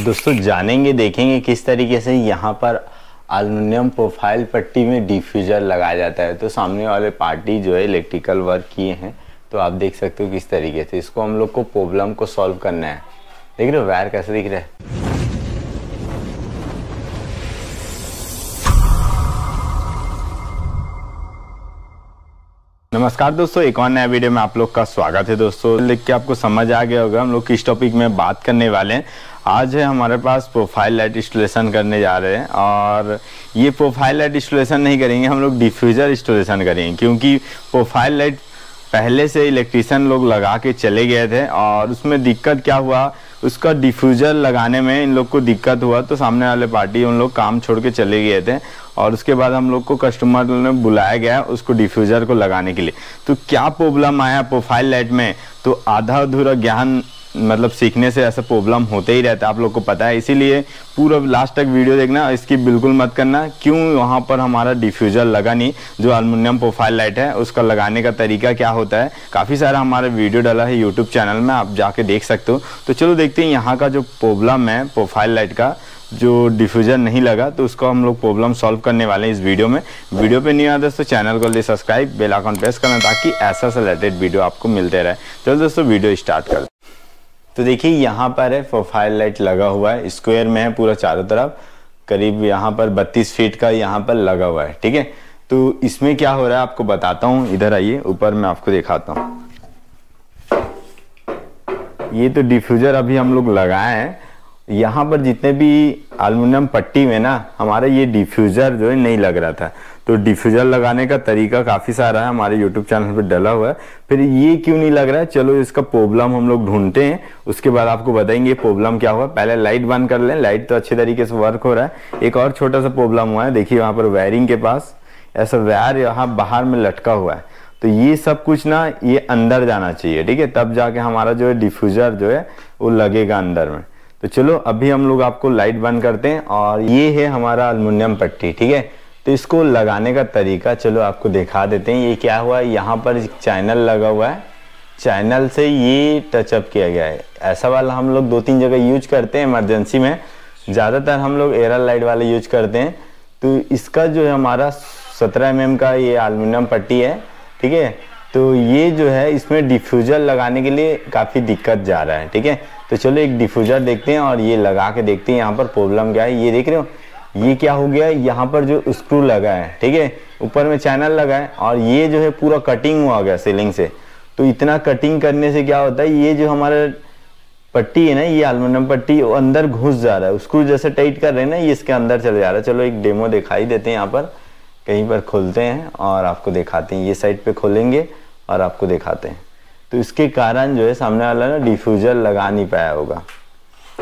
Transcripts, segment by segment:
तो दोस्तों जानेंगे, देखेंगे किस तरीके से यहाँ पर अल्युमिनियम प्रोफ़ाइल पट्टी में डिफ्यूज़र लगाया जाता है। तो सामने वाले पार्टी जो है इलेक्ट्रिकल वर्क किए हैं। तो आप देख सकते हो किस तरीके से। इसको हम लोग को प्रॉब्लम को सॉल्व करना है। देख रहे हो वायर कैसे दिख रहा है? नमस्कार दोस्तों, एक और नया वीडियो में आप लोग का स्वागत है दोस्तों। लिख के आपको समझ आ गया होगा, हम लोग किस टॉपिक में बात करने वाले हैं। आज है हमारे पास प्रोफ़ाइल लाइट इंस्टॉलेशन करने जा रहे हैं और ये प्रोफ़ाइल लाइट इंस्टॉलेशन नहीं करेंगे, हम लोग डिफ्यूज़र इंस्टॉलेशन करेंगे क्योंकि प्रोफ़ाइल लाइट पहले से इलेक्ट्रीशियन लोग लगा के चले गए थे और उसमें दिक्कत क्या हुआ, उसका डिफ्यूज़र लगाने में इन लोग को दिक्कत हुआ तो सामने वाले पार्टी उन लोग काम छोड़ के चले गए थे और उसके बाद हम लोग को कस्टमर ने बुलाया गया उसको डिफ्यूज़र को लगाने के लिए। तो क्या प्रॉब्लम आया प्रोफ़ाइल लाइट में? तो आधा अधूरा ज्ञान मतलब सीखने से ऐसा प्रॉब्लम होते ही रहता है, आप लोग को पता है। इसीलिए पूरा लास्ट तक वीडियो देखना, इसकी बिल्कुल मत करना। क्यों वहाँ पर हमारा डिफ्यूज़र लगा नहीं? जो अल्मोनियम प्रोफ़ाइल लाइट है, उसका लगाने का तरीका क्या होता है? काफ़ी सारा हमारा वीडियो डाला है यूट्यूब चैनल में, आप जाके देख सकते हो। तो चलो देखते हैं, यहाँ का जो प्रॉब्लम है प्रोफ़ाइल लाइट का, जो डिफ्यूज़र नहीं लगा तो उसको हम लोग प्रॉब्लम सॉल्व करने वाले हैं इस वीडियो में। वीडियो पे नहीं आता दोस्तों चैनल को ले सब्सक्राइब बेल आइकन प्रेस करना ताकि ऐसा से रिलेटेड वीडियो आपको मिलते रहे। चलो दोस्तों वीडियो स्टार्ट कर तो देखिए, यहाँ पर है प्रोफ़ाइल लाइट लगा हुआ है। स्क्वायर में है पूरा चारों तरफ़। करीब यहाँ पर 32 फीट का यहाँ पर लगा हुआ है, ठीक है? तो इसमें क्या हो रहा है, आपको बताता हूँ। इधर आइए, ऊपर मैं आपको दिखाता हूँ। ये तो डिफ्यूजर अभी हम लोग लगाए हैं। यहाँ पर जितने भी एल्युमिनियम पट्टी में ना, हमारा ये डिफ्यूज़र जो है, नहीं लग रहा था। तो डिफ्यूज़र लगाने का तरीका काफ़ी सारा है, हमारे यूट्यूब चैनल पर डला हुआ है। फिर ये क्यों नहीं लग रहा है? चलो इसका प्रॉब्लम हम लोग ढूंढते हैं, उसके बाद आपको बताएँगे प्रॉब्लम क्या हुआ। पहले लाइट बंद कर लें लाइट तो अच्छे तरीके से वर्क हो रहा है। एक और छोटा सा प्रॉब्लम हुआ है, देखिए वहाँ पर वायरिंग के पास, ऐसा वायर यहाँ बाहर में लटका हुआ है। तो ये सब कुछ ना, ये अंदर जाना चाहिए, ठीक है? तब जाके हमारा जो है डिफ्यूज़र जो है, वो लगेगा अंदर में। तो चलो, अभी हम लोग आपको लाइट बंद करते हैं, और ये है हमारा अल्मुनियम पट्टी, ठीक है? तो इसको लगाने का तरीका, चलो आपको दिखा देते हैं, ये क्या हुआ? है यहाँ पर चैनल लगा हुआ है। चैनल से ये टचअप किया गया है। ऐसा वाला हम लोग दो तीन जगह यूज़ करते हैं इमरजेंसी में। ज़्यादातर हम लोग एयर लाइट वाले यूज़ करते हैं। तो इसका जो है हमारा सत्रह एम का ये एलमिनियम पट्टी है, ठीक है? तो ये जो है, इसमें डिफ्यूज़र लगाने के लिए काफ़ी दिक्कत जा रहा है, ठीक है? तो चलो एक डिफ्यूज़र देखते हैं और ये लगा के देखते हैं यहाँ पर प्रॉब्लम क्या है। ये देख रहे हो? ये क्या हो गया, यहाँ पर जो स्क्रू लगा है ठीक है? ऊपर में चैनल लगा है और ये जो है पूरा कटिंग हुआ गया सीलिंग से। तो इतना कटिंग करने से क्या होता है, ये जो हमारा पट्टी है ना, ये एलुमिनियम पट्टी, वो अंदर घुस जा रहा है। स्क्रू जैसे टाइट कर रहे हैं ना, ये इसके अंदर चले जा रहा है। चलो एक डेमो दिखाई देते हैं यहाँ पर। कहीं पर खोलते हैं और आपको दिखाते हैं। ये साइड पे खोलेंगे और आपको दिखाते हैं। तो इसके कारण जो है सामने वाला ना डिफ्यूज़र लगा नहीं पाया होगा।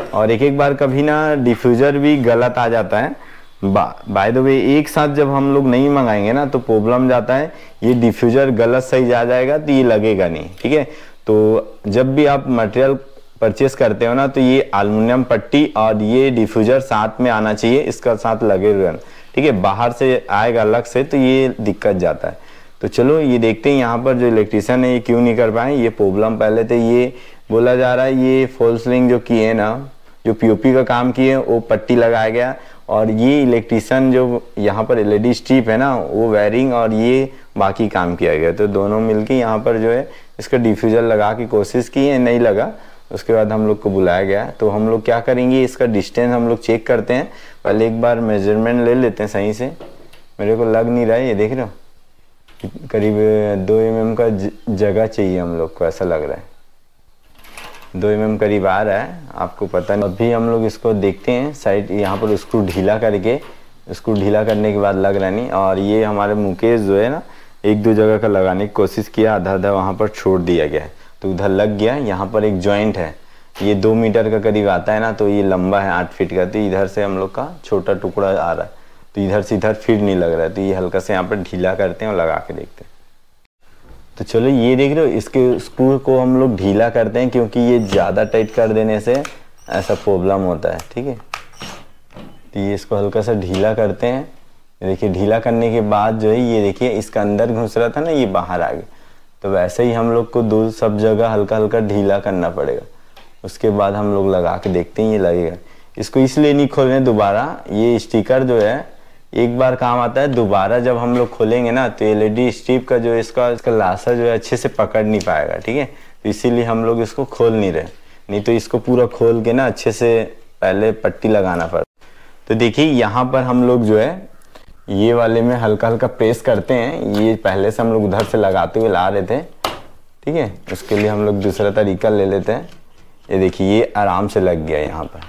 और एक एक बार कभी ना डिफ्यूज़र भी गलत आ जाता है। बाय द वे एक साथ जब हम लोग नहीं मंगाएँगे ना तो प्रॉब्लम जाता है, ये डिफ्यूज़र गलत सही जा जाएगा तो ये लगेगा नहीं, ठीक है? तो जब भी आप मटेरियल परचेस करते हो ना तो ये अल्मोनियम पट्टी और ये डिफ्यूज़र साथ में आना चाहिए, इसका साथ लगे हुए ठीक है? बाहर से आएगा अलग से तो ये दिक्कत जाता है। तो चलो, ये देखते हैं, यहाँ पर जो इलेक्ट्रिशियन है, ये क्यों नहीं कर पाए, ये प्रॉब्लम पहले तो ये बोला जा रहा है, ये फॉल्स लिंग जो किए ना जो पीओपी का काम किए, वो पट्टी लगाया गया और ये इलेक्ट्रिशियन जो यहाँ पर एलईडी स्ट्रिप है ना, वो वायरिंग और ये बाकी काम किया गया। तो दोनों मिलके यहाँ पर जो है, इसका डिफ्यूज़र लगा की कोशिश की है नहीं लगा। उसके बाद हम लोग को बुलाया गया। तो हम लोग क्या करेंगे, इसका डिस्टेंस हम लोग चेक करते हैं। पहले एक बार मेज़रमेंट ले लेते हैं सही से। मेरे को लग नहीं रहा है, ये देख रहे हो? करीब दो एम का जगह चाहिए हम लोग को, ऐसा लग रहा है। दो एम एम करीब आ रहा है, आपको पता नहीं। अभी हम लोग इसको देखते हैं, साइड यहाँ पर स्क्रू ढीला करके स्क्रू ढीला करने के बाद लग रहा नहीं। और ये हमारे मुकेश जो है ना, एक दो जगह का लगाने की कोशिश किया आधा आधा वहाँ पर छोड़ दिया गया है। तो उधर लग गया, यहाँ पर एक जॉइंट है। ये दो मीटर का करीब आता है ना तो ये लंबा है आठ फीट का तो इधर से हम लोग का छोटा टुकड़ा आ रहा है। तो इधर से इधर फिट नहीं लग रहा है तो ये हल्का से यहाँ पर ढीला करते हैं और लगा के देखते हैं। तो चलो ये देख रहे हो, इसके स्क्रू को हम लोग ढीला करते हैं क्योंकि ये ज़्यादा टाइट कर देने से ऐसा प्रॉब्लम होता है, ठीक है? तो ये इसको हल्का सा ढीला करते हैं। देखिए, ढीला करने के बाद जो है, ये देखिए, इसका अंदर घुस रहा था ना, ये बाहर आ गया। तो वैसे ही हम लोग को दो सब जगह हल्का हल्का ढीला करना पड़ेगा। उसके बाद हम लोग लगा के देखते हैं, ये लगेगा। इसको इसलिए नहीं खोल रहे दोबारा ये स्टिकर जो है एक बार काम आता है, दोबारा जब हम लोग खोलेंगे ना तो एलईडी स्ट्रिप का जो इसका इसका लाशा जो है अच्छे से पकड़ नहीं पाएगा, ठीक है? तो इसीलिए हम लोग इसको खोल नहीं रहे। नहीं तो इसको पूरा खोल के ना अच्छे से पहले पट्टी लगाना पड़ता तो देखिए, यहाँ पर हम लोग जो है, ये वाले में हल्का हल्का प्रेस करते हैं। ये पहले से हम लोग उधर से लगाते हुए ला रहे थे, ठीक है? उसके लिए हम लोग दूसरा तरीका ले लेते हैं। ये देखिए, ये आराम से लग गया यहाँ पर,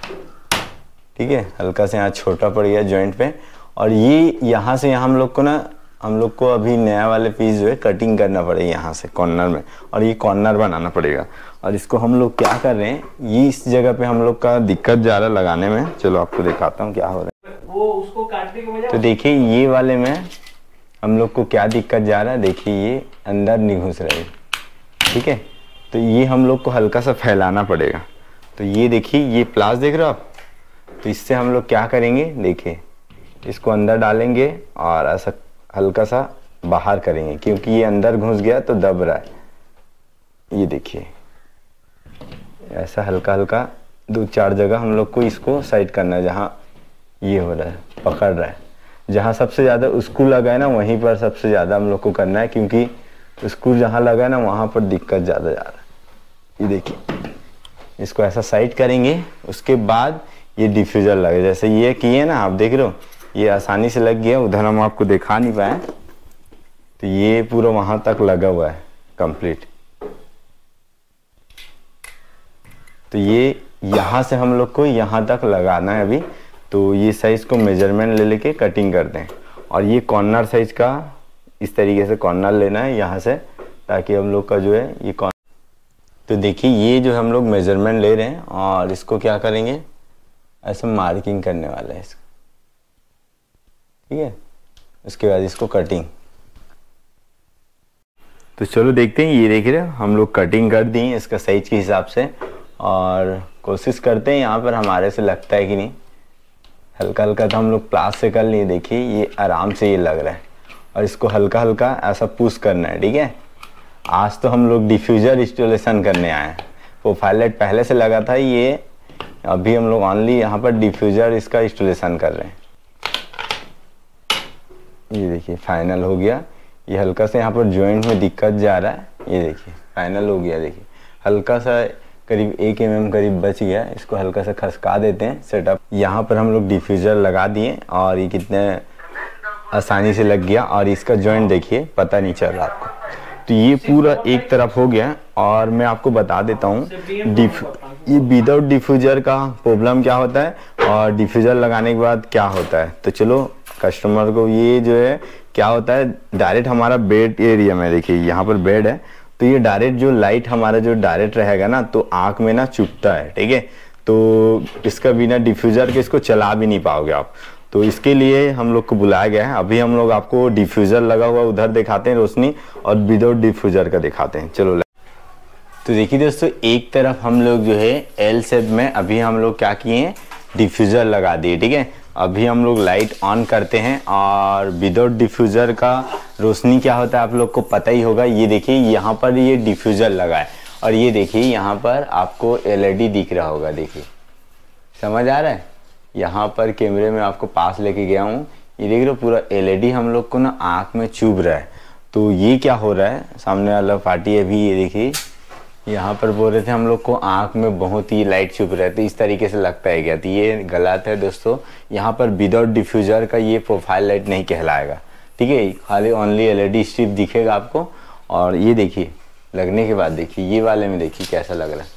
ठीक है? हल्का से यहाँ छोटा पड़ गया जॉइंट पे। और ये यहाँ से यहाँ हम लोग को ना हम लोग को अभी नया वाले पीस जो है कटिंग करना पड़ेगा यहाँ से कॉर्नर में। और ये कॉर्नर बनाना पड़ेगा। और इसको हम लोग क्या कर रहे हैं ये इस जगह पे हम लोग का दिक्कत जा रहा है लगाने में। चलो आपको दिखाता हूँ क्या हो रहा है। वो उसको काटने के तो देखिए ये वाले में हम लोग को क्या दिक्कत जा रहा है देखिए ये अंदर नहीं घुस रही ठीक है? तो ये हम लोग को हल्का सा फैलाना पड़ेगा। तो ये देखिए ये प्लास देख रहे हो आप? तो इससे हम लोग क्या करेंगे देखिए। इसको अंदर डालेंगे और ऐसा हल्का सा बाहर करेंगे, क्योंकि ये अंदर घुस गया तो दब रहा है। ये देखिए, ऐसा हल्का हल्का दो चार जगह हम लोग को इसको साइड करना है, जहाँ ये हो रहा है, पकड़ रहा है। जहाँ सबसे ज़्यादा स्क्रू लगा है ना, वहीं पर सबसे ज़्यादा हम लोग को करना है, क्योंकि स्क्रू जहाँ लगा है ना, वहाँ पर दिक्कत ज़्यादा जा रहा है। ये देखिए, इसको ऐसा साइड करेंगे, उसके बाद ये डिफ्यूज़र लगे जैसे ये किए ना, आप देख रहे हो ये आसानी से लग गया, उधर हम आपको दिखा नहीं पाए। तो ये पूरा वहाँ तक लगा हुआ है कंप्लीट तो ये यहाँ से हम लोग को यहाँ तक लगाना है अभी। तो ये साइज़ को मेज़रमेंट ले लेके कटिंग कर दें। और ये कॉर्नर साइज़ का इस तरीके से कॉर्नर लेना है यहाँ से, ताकि हम लोग का जो है ये कॉर्नर तो देखिए, ये जो हम लोग मेज़रमेंट ले रहे हैं, और इसको क्या करेंगे? ऐसे मार्किंग करने वाला है इसको। ठीक है? उसके बाद इसको कटिंग तो चलो देखते हैं, ये देख रहे हो, हम लोग कटिंग कर दी इसका साइज़ के हिसाब से और कोशिश करते हैं यहाँ पर हमारे से लगता है कि नहीं। हल्का हल्का तो हम लोग प्लास से कर लिए, देखिए, ये आराम से ये लग रहा है। और इसको हल्का हल्का ऐसा पुश करना है, ठीक है? आज तो हम लोग डिफ्यूज़र इंस्टॉलेशन करने आए हैं। वो लाइट पहले से लगा था, ये अभी हम लोग ऑनली यहाँ पर डिफ्यूज़र इसका इंस्टॉलेशन कर रहे हैं। ये देखिए फाइनल हो गया। ये हल्का सा यहाँ पर जॉइंट में दिक्कत जा रहा है। ये देखिए फाइनल हो गया, देखिए। हल्का सा करीब एक एम mm करीब बच गया। इसको हल्का सा खसका देते हैं सेटअप यहाँ पर हम लोग डिफ्यूज़र लगा दिए और ये कितने आसानी से लग गया। और इसका जॉइंट देखिए, पता नहीं चल रहा आपको। तो ये पूरा एक तरफ़ हो गया। और मैं आपको बता देता हूँ डिफ ये विदाउट डिफ्यूज़र का प्रॉब्लम क्या होता है? और डिफ्यूज़र लगाने के बाद क्या होता है? तो चलो कस्टमर को ये जो है, क्या होता है डायरेक्ट हमारा बेड एरिया में देखिए, यहाँ पर बेड है तो ये डायरेक्ट जो लाइट हमारा जो डायरेक्ट रहेगा ना तो आँख में ना चुपता है, ठीक है? तो इसका बिना डिफ्यूज़र के इसको चला भी नहीं पाओगे आप। तो इसके लिए हम लोग को बुलाया गया है। अभी हम लोग आपको डिफ्यूज़र लगा हुआ उधर दिखाते हैं रोशनी, और विदाउट डिफ्यूज़र का दिखाते हैं। चलो तो देखिए दोस्तों, एक तरफ़ हम लोग जो है एल सेप में अभी हम लोग क्या किए हैं? डिफ्यूज़र लगा दिए, ठीक है? अभी हम लोग लाइट ऑन करते हैं और विदाउट डिफ्यूज़र का रोशनी क्या होता है आप लोग को पता ही होगा। ये देखिए, यहाँ पर ये डिफ्यूज़र लगा है और ये देखिए, यहाँ पर आपको एलईडी दिख रहा होगा, देखिए। समझ आ रहा है? यहाँ पर कैमरे में आपको पास लेके गया हूँ। ये देख रहे हो, पूरा एलईडी हम लोग को ना आँख में चुभ रहा है। तो ये क्या हो रहा है? सामने वाला पार्टी अभी ये देखिए। यहाँ पर बोल रहे थे हम लोग को आँख में बहुत ही लाइट छुप रहे थे इस तरीके से लगता है क्या? तो ये गलत है दोस्तों। यहाँ पर विदाउट डिफ्यूज़र का ये प्रोफ़ाइल लाइट नहीं कहलाएगा। ठीक है, खाली ओनली एलईडी स्ट्रिप दिखेगा आपको। और ये देखिए, लगने के बाद देखिए, ये वाले में देखिए कैसा लग रहा है।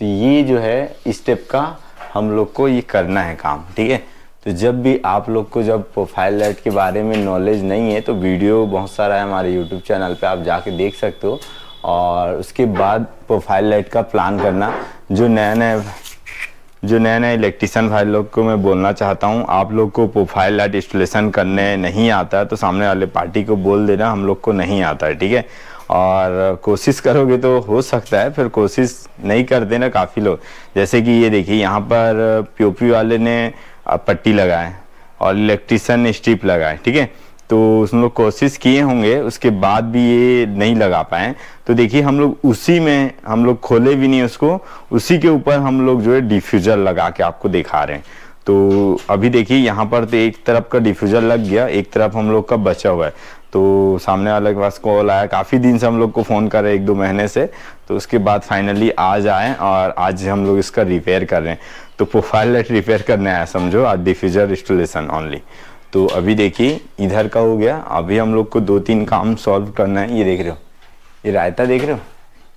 तो ये जो है स्टेप का हम लोग को ये करना है काम। ठीक है? तो जब भी आप लोग को जब प्रोफ़ाइल लाइट के बारे में नॉलेज नहीं है तो वीडियो बहुत सारा है हमारे यूट्यूब चैनल पे, आप जाके देख सकते हो। और उसके बाद प्रोफ़ाइल लाइट का प्लान करना। जो नए नए जो नए नए इलेक्ट्रिशियन भाई लोग को मैं बोलना चाहता हूँ, आप लोग को प्रोफ़ाइल लाइट इंस्टॉलेशन करने नहीं आता है तो सामने वाले पार्टी को बोल देना, हम लोग को नहीं आता है ठीक है? और कोशिश करोगे तो हो सकता है, फिर कोशिश नहीं करते ना काफ़ी लोग। जैसे कि ये देखिए, यहाँ पर पीओपी वाले ने पट्टी लगाए और इलेक्ट्रिशियन ने स्ट्रिप लगाए, ठीक है? तो उसमें लोग कोशिश किए होंगे, उसके बाद भी ये नहीं लगा पाए। तो देखिए, हम लोग उसी में, हम लोग खोले भी नहीं उसको, उसी के ऊपर हम लोग जो है डिफ्यूजर लगा के आपको दिखा रहे हैं। तो अभी देखिए, यहाँ पर तो एक तरफ़ का डिफ्यूजर लग गया, एक तरफ़ हम लोग का बचा हुआ है। तो सामने वाले के पास कॉल आया, काफ़ी दिन से हम लोग को फ़ोन कर रहे एक दो महीने से। तो उसके बाद फाइनली आज आए और आज हम लोग इसका रिपेयर कर रहे हैं। तो प्रोफ़ाइल लाइट रिपेयर करने आया, समझो, आज डिफ्यूजर इंस्टॉलेशन ओनली तो अभी देखिए, इधर का हो गया। अभी हम लोग को दो तीन काम सॉल्व करना है। ये देख रहे हो। ये रायता देख रहे हो?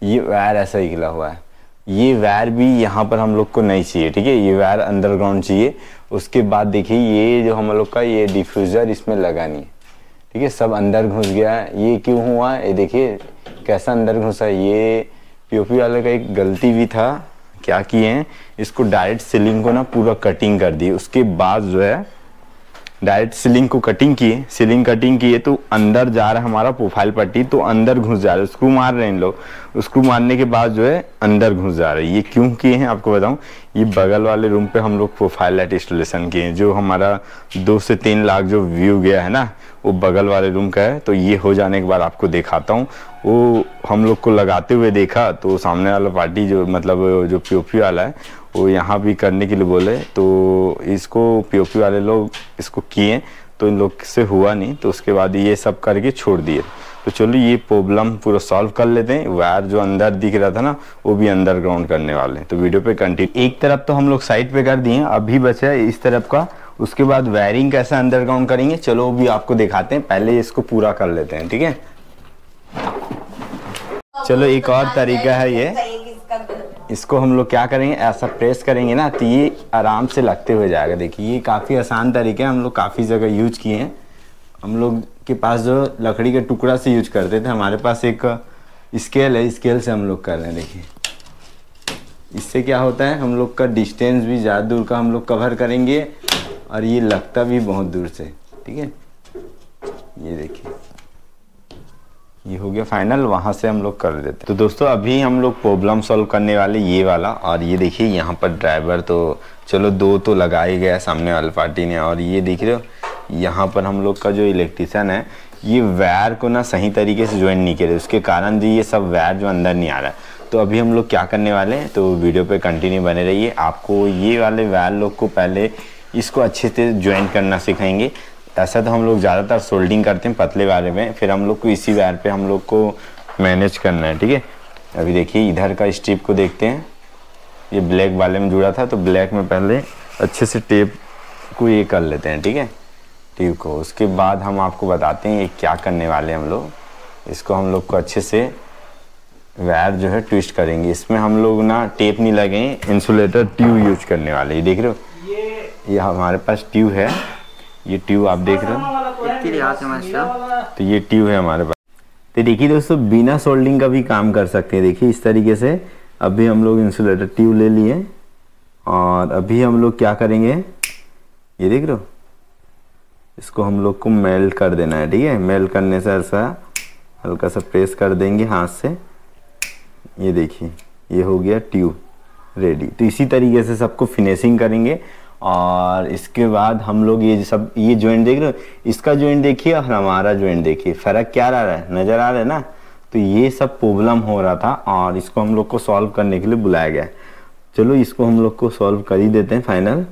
ये वायर ऐसा निकला हुआ है। ये वायर भी यहाँ पर हम लोग को नहीं चाहिए, ठीक है? ये वायर अंडरग्राउंड चाहिए। उसके बाद देखिए, ये जो हम लोग का ये डिफ्यूज़र इसमें लगा नहीं है। ठीक है? सब अंदर घुस गया ये क्यों हुआ? ये देखिए, कैसा अंदर घुसा ये पीओपी वाले का एक गलती भी था। क्या किए हैं? इसको डायरेक्ट सीलिंग को ना पूरा कटिंग कर दी उसके बाद जो है डायरेक्ट सीलिंग को कटिंग किए सीलिंग कटिंग किए तो अंदर जा रहा है हमारा प्रोफ़ाइल पट्टी तो अंदर घुस जा रहा है। स्क्रू मार रहे हैं लोग। स्क्रू मारने के बाद जो है, अंदर घुस जा रहा है। ये क्यों किए हैं, आपको बताऊँ? ये बगल वाले रूम पे हम लोग प्रोफ़ाइल लाइट इंस्टॉलेशन किए हैं। जो हमारा दो से तीन लाख जो व्यू गया है ना, वो बगल वाले रूम का है। तो ये हो जाने के बाद आपको दिखाता हूँ। वो हम लोग को लगाते हुए देखा तो सामने वाला पार्टी जो मतलब जो पी वाला है वो यहाँ भी करने के लिए बोले तो इसको पीओपी वाले लोग इसको किए तो इन लोग से हुआ नहीं तो उसके बाद ये सब करके छोड़ दिए। तो चलो ये प्रॉब्लम पूरा सॉल्व कर लेते हैं। वायर जो अंदर दिख रहा था ना, वो भी अंदर ग्राउंड करने वाले हैं। तो वीडियो पे कंटिन्यू एक तरफ़ तो हम लोग साइड पे कर दिए, अभी बचा है इस तरफ़ का। उसके बाद वायरिंग कैसे अंडरग्राउंड करेंगे, चलो वो भी आपको दिखाते हैं। पहले इसको पूरा कर लेते हैं, ठीक है? चलो एक और तरीका है ये। इसको हम लोग क्या करेंगे? ऐसा प्रेस करेंगे ना तो ये आराम से लगते हुए जाएगा। देखिए, ये काफ़ी आसान तरीके हम लोग काफ़ी जगह यूज़ किए हैं। हम लोग के पास जो लकड़ी के टुकड़ा से यूज़ करते थे, हमारे पास एक स्केल है स्केल से हम लोग कर रहे हैं, देखिए। इससे क्या होता है, हम लोग का डिस्टेंस भी ज़्यादा दूर का हम लोग कवर करेंगे, और ये लगता भी बहुत दूर से, ठीक है? ये देखिए। ये हो गया फाइनल वहाँ से हम लोग कर देते तो दोस्तों, अभी हम लोग प्रॉब्लम सॉल्व करने वाले ये वाला, और ये देखिए, यहाँ पर ड्राइवर तो चलो दो तो लगा ही गया सामने वाले पार्टी ने, और ये देख रहे हो, यहाँ पर हम लोग का जो इलेक्ट्रिशियन है, ये वायर को ना सही तरीके से ज्वाइन नहीं करे उसके कारण जी, ये सब वायर जो अंदर नहीं आ रहा है। तो अभी हम लोग क्या करने वाले हैं तो वीडियो पे कंटिन्यू बने रहिए। आपको ये वाले वायर लोग को पहले इसको अच्छे से ज्वाइन करना सिखाएँगे। ऐसा तो हम लोग ज़्यादातर सोल्डिंग करते हैं पतले वाले में फिर हम लोग को इसी वायर पे हम लोग को मैनेज करना है ठीक है? अभी देखिए इधर का स्ट्रिप को देखते हैं। ये ब्लैक वाले में जुड़ा था तो ब्लैक में पहले अच्छे से टेप को ये कर लेते हैं ठीक है? टेप को उसके बाद हम आपको बताते हैं ये क्या करने वाले हम लोग। इसको हम लोग को अच्छे से वायर जो है ट्विस्ट करेंगे। इसमें हम लोग ना टेप नहीं लगे इंसुलेटर ट्यूब यूज़ करने वाले ये देख रहे हो? ये हमारे पास ट्यूब है। ये ट्यूब आप देख रहे हो? तो ये ट्यूब है हमारे पास। तो देखिए दोस्तों बिना सोल्डिंग का भी काम कर सकते हैं। देखिए इस तरीके से अभी हम लोग इंसुलेटर ट्यूब ले लिए और अभी हम लोग क्या करेंगे? ये देख रहे हो? इसको हम लोग को मेल्ट कर देना है ठीक है? मेल्ट करने से ऐसा हल्का सा प्रेस कर देंगे हाथ से। ये देखिए ये हो गया ट्यूब रेडी तो इसी तरीके से सबको फिनिशिंग करेंगे। और इसके बाद हम लोग ये सब, ये ज्वाइंट देख रहे हो? इसका ज्वाइंट देखिए और हमारा ज्वाइंट देखिए। फ़र्क क्या आ रहा है? नज़र आ रहा है ना? तो ये सब प्रॉब्लम हो रहा था और इसको हम लोग को सॉल्व करने के लिए बुलाया गया चलो, इसको हम लोग को सॉल्व कर ही देते हैं फाइनल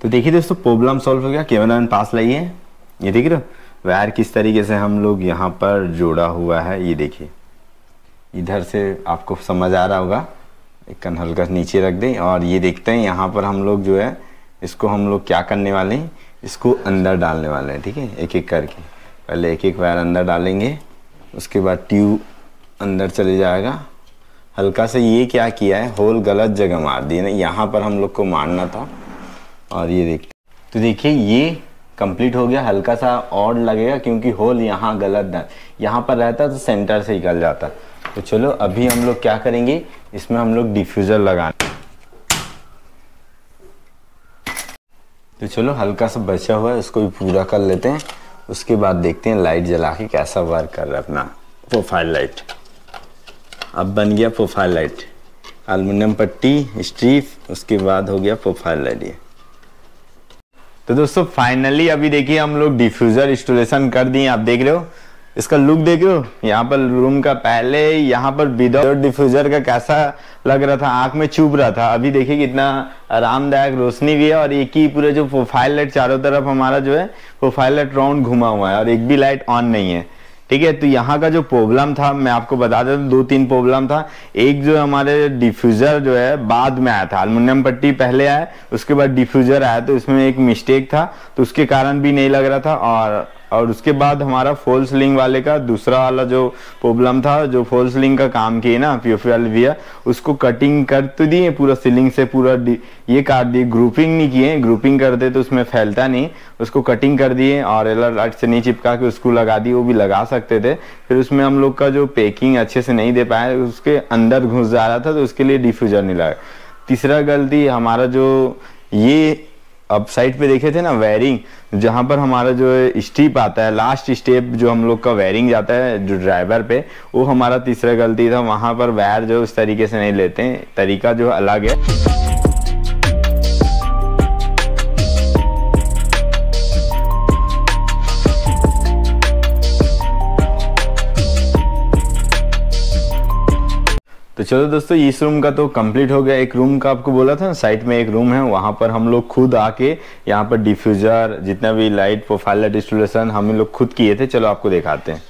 तो देखिए दोस्तों प्रॉब्लम सॉल्व हो गया। कैमरा पास लाइए। ये देख रहे हो? वायर किस तरीके से हम लोग यहाँ पर जोड़ा हुआ है, ये देखिए। इधर से आपको समझ आ रहा होगा। एक कन हल्का नीचे रख दें और ये देखते हैं यहाँ पर हम लोग जो है, इसको हम लोग क्या करने वाले हैं? इसको अंदर डालने वाले हैं, ठीक है? एक एक करके। पहले एक एक वायर अंदर डालेंगे, उसके बाद ट्यूब अंदर चले जाएगा। हल्का से ये क्या किया है, होल गलत जगह मार दिए ना, यहाँ पर हम लोग को मारना था। और ये देखते तो देखिए, ये कंप्लीट हो गया, हल्का सा और लगेगा क्योंकि होल यहाँ गलत यहाँ पर रहता तो सेंटर से निकल जाता। तो चलो, अभी हम लोग क्या करेंगे? इसमें हम लोग डिफ्यूज़र लगाने। तो चलो, हल्का सा बचा हुआ है उसको भी पूरा कर लेते हैं। उसके बाद देखते हैं लाइट जला के कैसा वर्क कर रहा है अपना प्रोफ़ाइल लाइट अब बन गया प्रोफ़ाइल लाइट एलुमिनियम पट्टी स्ट्रीप उसके बाद हो गया प्रोफ़ाइल लाइट ये। तो दोस्तों फाइनली अभी देखिए हम लोग डिफ्यूजर इंस्टॉलेशन कर दिए आप देख रहे हो? इसका लुक देख रहे हो? यहाँ पर रूम का पहले, यहाँ पर विदाउट डिफ्यूजर का कैसा लग रहा था? आँख में चुभ रहा था। अभी देखिए कितना आरामदायक रोशनी भी है और एक ही पूरा जो प्रोफ़ाइल लाइट चारों तरफ़ हमारा जो है प्रोफ़ाइल लाइट राउंड घुमा हुआ है और एक भी लाइट ऑन नहीं है। ठीक है तो यहाँ का जो प्रॉब्लम था, मैं आपको बता देता हूँ दो तीन प्रॉब्लम था। एक जो हमारे डिफ्यूजर जो है, बाद में आया था अल्मोनियम पट्टी पहले आया, उसके बाद डिफ्यूजर आया तो इसमें एक मिस्टेक था तो उसके कारण भी नहीं लग रहा था, और और उसके बाद हमारा फॉल्स लिंग वाले का दूसरा वाला जो प्रॉब्लम था, जो फॉल्स लिंग का काम किए ना पीओफीएल विया उसको कटिंग कर तो दिए, पूरा सीलिंग से पूरा ये काट दिए ग्रुपिंग नहीं किए ग्रुपिंग करते तो उसमें फैलता नहीं, उसको कटिंग कर दिए और एलर लाइट से नहीं चिपका के उसको लगा दिए, वो भी लगा सकते थे। फिर उसमें हम लोग का जो पैकिंग अच्छे से नहीं दे पाए उसके अंदर घुस जा रहा था तो उसके लिए डिफ्यूजर नहीं लगा। तीसरा गलती हमारा जो ये अब साइड पे देखे थे ना वायरिंग जहाँ पर हमारा जो स्टीप आता है लास्ट स्टेप जो हम लोग का वेरिंग जाता है, जो ड्राइवर पे, वो हमारा तीसरा गलती था, वहाँ पर वायर जो उस तरीके से नहीं लेते हैं, तरीका जो अलग है। तो चलो दोस्तों इस रूम का तो कंप्लीट हो गया। एक रूम का आपको बोला था ना साइड में एक रूम है, वहाँ पर हम लोग खुद आके यहाँ पर डिफ्यूजर जितना भी लाइट प्रोफ़ाइल लाइट इंस्टॉलेशन हम लोग खुद किए थे। चलो आपको दिखाते हैं।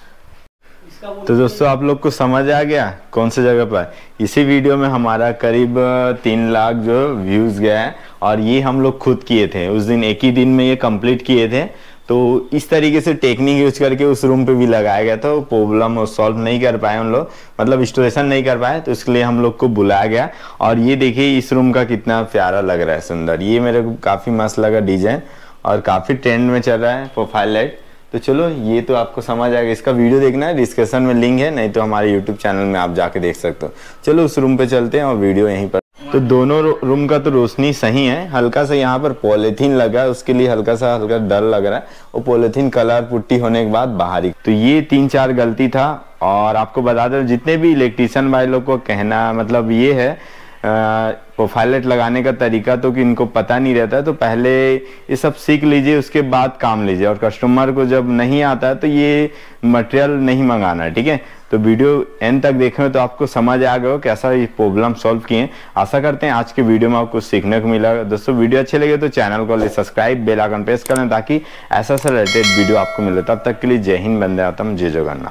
तो दोस्तों, आप लोग को समझ आ गया कौन से जगह पर? इसी वीडियो में हमारा करीब तीन लाख जो व्यूज़ गया है, और ये हम लोग खुद किए थे। उस दिन एक ही दिन में ये कंप्लीट किए थे। तो इस तरीके से टेक्निक यूज़ करके उस रूम पे भी लगाया गया था। प्रॉब्लम सॉल्व नहीं कर पाए उन लोग मतलब इंस्टॉलेशन नहीं कर पाए तो इसके लिए हम लोग को बुलाया गया। और ये देखिए, इस रूम का कितना प्यारा लग रहा है, सुंदर। ये मेरे को काफ़ी मस्त लगा डिज़ाइन और काफ़ी ट्रेंड में चल रहा है प्रोफ़ाइल लाइट तो चलो, ये तो आपको समझ आएगा इसका वीडियो देखना है डिस्क्रिप्शन में लिंक है, नहीं तो हमारे यूट्यूब चैनल में आप जाके देख सकते हो। चलो, उस रूम पे चलते हैं और वीडियो यहीं पर तो दोनों रूम का तो रोशनी सही है, हल्का सा यहाँ पर पॉलिथीन लगा है, उसके लिए हल्का सा, हल्का डर लग रहा है वो पॉलिथीन कलर पुट्टी होने के बाद बाहरी तो ये तीन चार गलती था, और आपको बता दें, जितने भी इलेक्ट्रिशियन भाई लोग को कहना मतलब ये है प्रोफ़ाइल लाइट लगाने का तरीका तो कि इनको पता नहीं रहता है तो पहले ये सब सीख लीजिए, उसके बाद काम लीजिए, और कस्टमर को जब नहीं आता है तो ये मटेरियल नहीं मंगाना, ठीक है? तो वीडियो एंड तक देखें तो आपको समझ आ गया कैसा ये प्रॉब्लम सॉल्व किए आशा करते हैं आज के वीडियो में आपको सीखने को मिला दोस्तों, वीडियो अच्छे लगे तो चैनल को ले सब्सक्राइब बेल आइकन प्रेस करें ताकि ऐसा से रिलेटेड वीडियो आपको मिले। तब तक के लिए जय हिंद बंदे आतम जय जगन्नाथ।